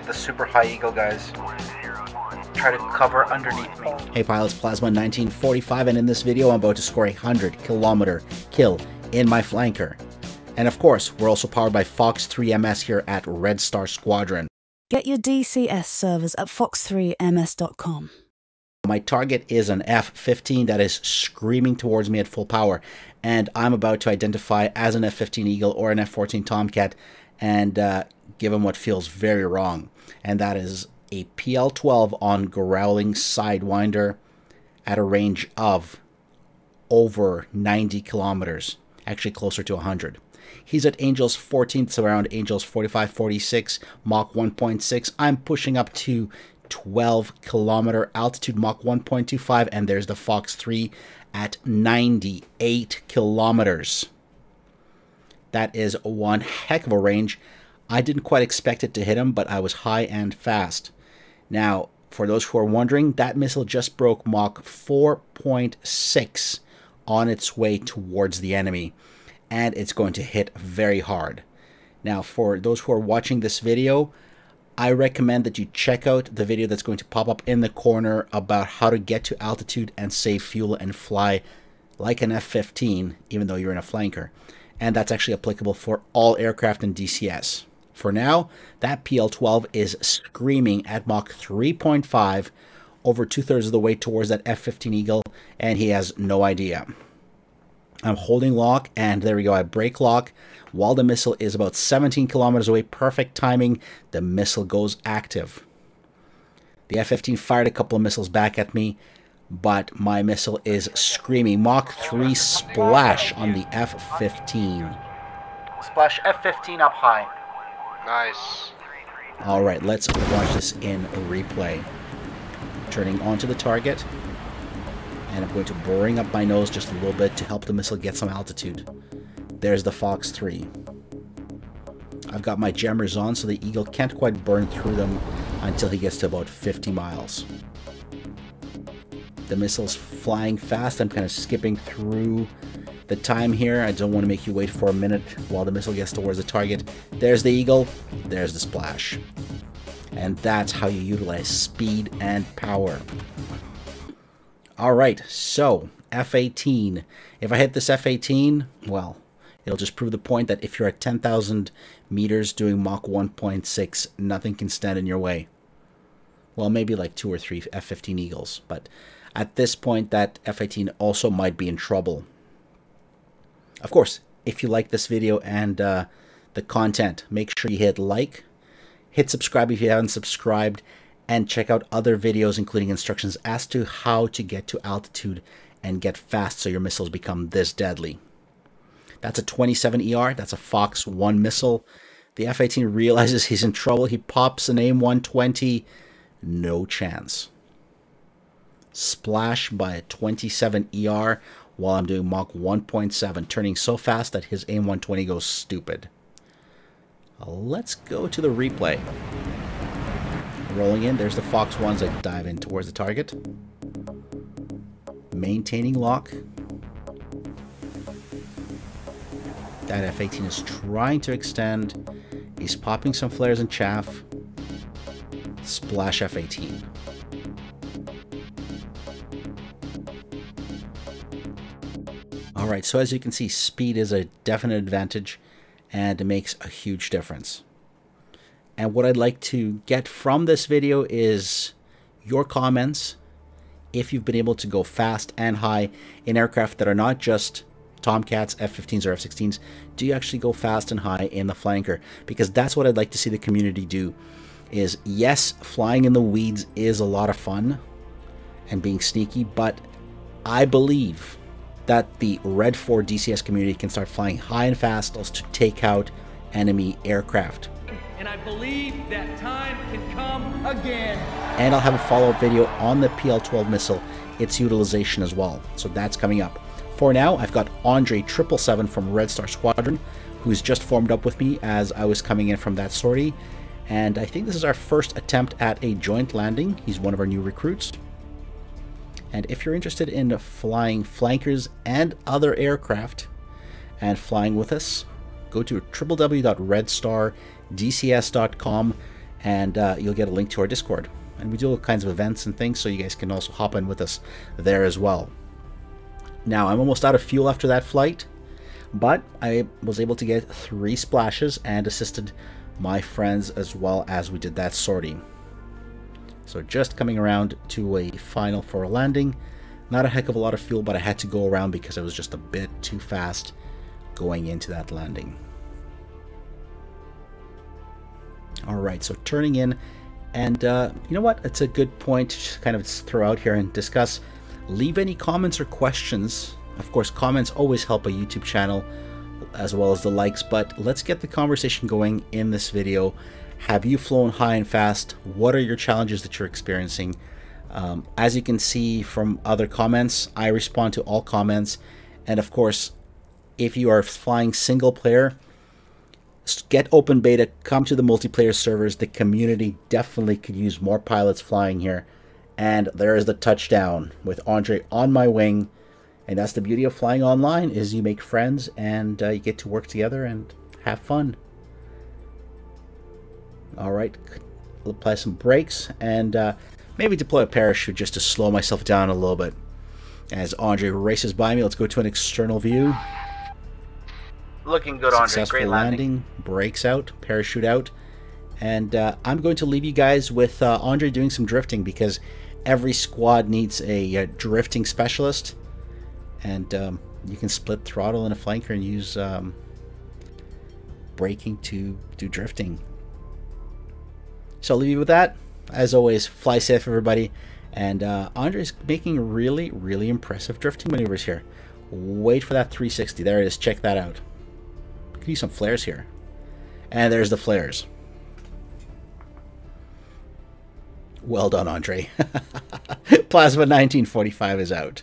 get the super high eagle, guys. Try to cover underneath me. Hey pilots, Plazma 1945, and in this video I'm about to score a 100 kilometer kill in my flanker. And of course, we're also powered by Fox 3MS here at Red Star Squadron. Get your DCS servers at fox3ms.com. My target is an F-15 that is screaming towards me at full power, and I'm about to identify as an F-15 Eagle or an F-14 Tomcat and uh, give him what feels very wrong, and that is a PL-12 on Growling Sidewinder at a range of over 90 kilometers, actually closer to 100. He's at Angels 14th, so around Angels 45, 46, Mach 1.6. I'm pushing up to 12 kilometer altitude, Mach 1.25, and there's the Fox 3 at 98 kilometers. That is one heck of a range. I didn't quite expect it to hit him, but I was high and fast. Now, for those who are wondering, that missile just broke Mach 4.6 on its way towards the enemy, and it's going to hit very hard. Now, for those who are watching this video, I recommend that you check out the video that's going to pop up in the corner about how to get to altitude and save fuel and fly like an F-15, even though you're in a flanker. And that's actually applicable for all aircraft in DCS. For now, that PL-12 is screaming at Mach 3.5 over two-thirds of the way towards that F-15 Eagle, and he has no idea. I'm holding lock, and there we go, I break lock. While the missile is about 17 kilometers away, perfect timing, the missile goes active. The F-15 fired a couple of missiles back at me, but my missile is screaming. Mach 3 splash on the F-15. Splash F-15 up high. Nice. All right, let's watch this in replay. Turning onto the target, and I'm going to bring up my nose just a little bit to help the missile get some altitude. There's the Fox 3. I've got my jammers on so the Eagle can't quite burn through them until he gets to about 50 miles. The missile's flying fast. I'm kind of skipping through the time here. I don't want to make you wait for a minute while the missile gets towards the target. There's the Eagle. There's the splash. And that's how you utilize speed and power. Alright, so F-18. If I hit this F-18, well, it'll just prove the point that if you're at 10,000 meters doing Mach 1.6, nothing can stand in your way. Well, maybe like two or three F-15 Eagles, but at this point, that F-18 also might be in trouble. Of course, if you like this video and uh, the content, make sure you hit like, hit subscribe if you haven't subscribed, and check out other videos including instructions as to how to get to altitude and get fast so your missiles become this deadly. That's a 27 ER, that's a Fox 1 missile. The F-18 realizes he's in trouble, he pops an AIM-120, no chance. Splash by a 27 ER while I'm doing Mach 1.7, turning so fast that his AIM-120 goes stupid. Uh, let's go to the replay. Rolling in, there's the Fox 1s that dive in towards the target. Maintaining lock. That F-18 is trying to extend. He's popping some flares and chaff. Splash F-18. Alright, so as you can see, speed is a definite advantage and it makes a huge difference. And what I'd like to get from this video is your comments if you've been able to go fast and high in aircraft that are not just Tomcats, F-15s, or F-16s. Do you actually go fast and high in the flanker? Because that's what I'd like to see the community do. Is yes, flying in the weeds is a lot of fun and being sneaky, but I believe that the Red 4 DCS community can start flying high and fast to take out enemy aircraft and I believe that time can come again. And I'll have a follow-up video on the PL-12 missile, its utilization as well. So that's coming up. For now, I've got Andre 777 from Red Star Squadron, who's just formed up with me as I was coming in from that sortie. And I think this is our first attempt at a joint landing. He's one of our new recruits. And if you're interested in flying flankers and other aircraft and flying with us, go to www.redstar.com dcs.com and uh, you'll get a link to our Discord. And we do all kinds of events and things, so you guys can also hop in with us there as well. Now, I'm almost out of fuel after that flight, but I was able to get three splashes and assisted my friends as well as we did that sortie. So just coming around to a final for a landing. Not a heck of a lot of fuel, but I had to go around because I was just a bit too fast going into that landing. Alright, so turning in, and uh, you know what? It's a good point to kind of throw out here and discuss. Leave any comments or questions. Of course, comments always help a YouTube channel as well as the likes, but let's get the conversation going in this video. Have you flown high and fast? What are your challenges that you're experiencing? Um, as you can see from other comments, I respond to all comments. And of course, if you are flying single player, get open beta, come to the multiplayer servers. The community definitely could use more pilots flying here. And there is the touchdown with Andre on my wing. And that's the beauty of flying online is you make friends and uh, you get to work together and have fun. All right, apply some brakes and uh, maybe deploy a parachute just to slow myself down a little bit. As Andre races by me, let's go to an external view. Looking good, Andre. Successful Great landing. landing. Brakes out, parachute out. And uh, I'm going to leave you guys with uh, Andre doing some drifting because every squad needs a, uh drifting specialist. And um, you can split throttle in a flanker and use um, braking to do drifting. So I'll leave you with that. As always, fly safe, everybody. And uh, Andre's making really, really impressive drifting maneuvers here. Wait for that 360. There it is. Check that out. Could use some flares here. And there's the flares. Well done, Andre. Plazma 1945 is out.